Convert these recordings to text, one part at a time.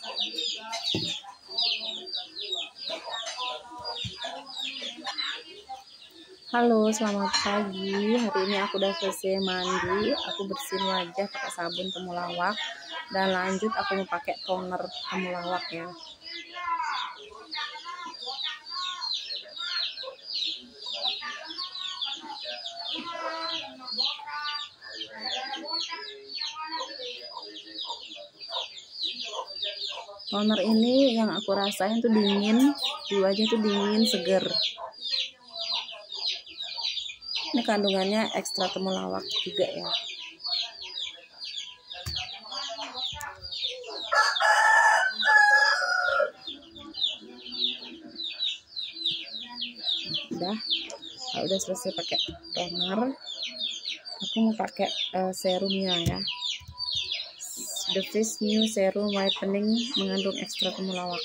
Halo, selamat pagi. Hari ini aku udah selesai mandi. Aku bersihin wajah pakai sabun temulawak dan lanjut aku mau pakai toner temulawak ya. Toner ini yang aku rasain tuh dingin, di wajah tuh dingin, seger. Ini kandungannya ekstra temulawak juga ya. Udah. Nah, udah selesai pakai toner. Aku mau pakai uh, serumnya ya The Face New Serum Whitening mengandung ekstra temulawak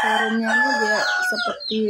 serumnya ini dia seperti